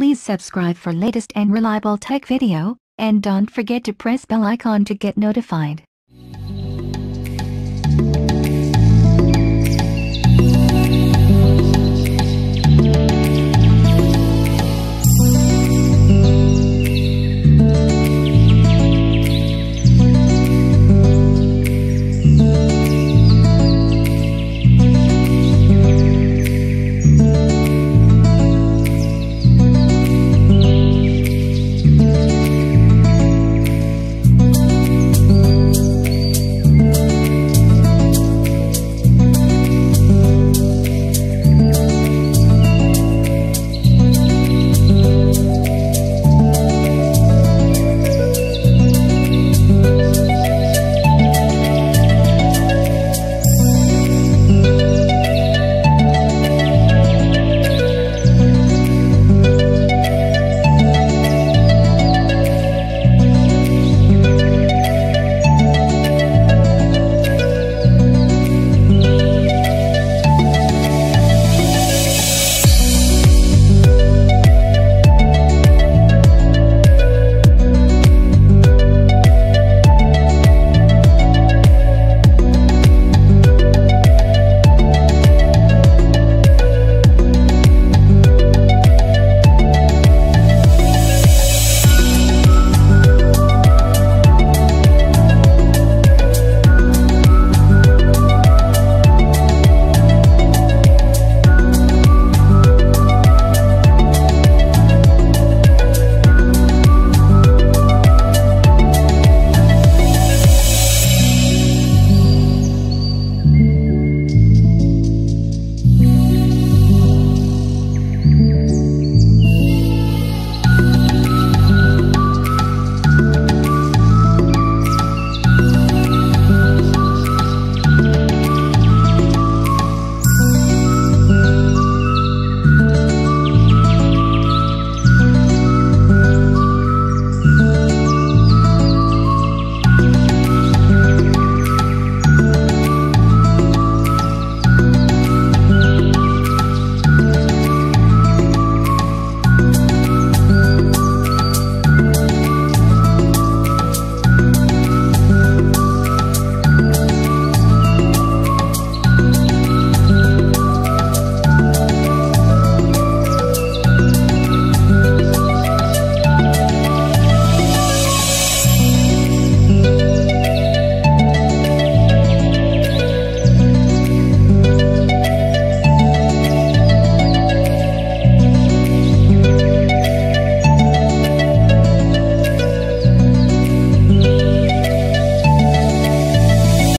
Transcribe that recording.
Please subscribe for latest and reliable tech video, and don't forget to press bell icon to get notified.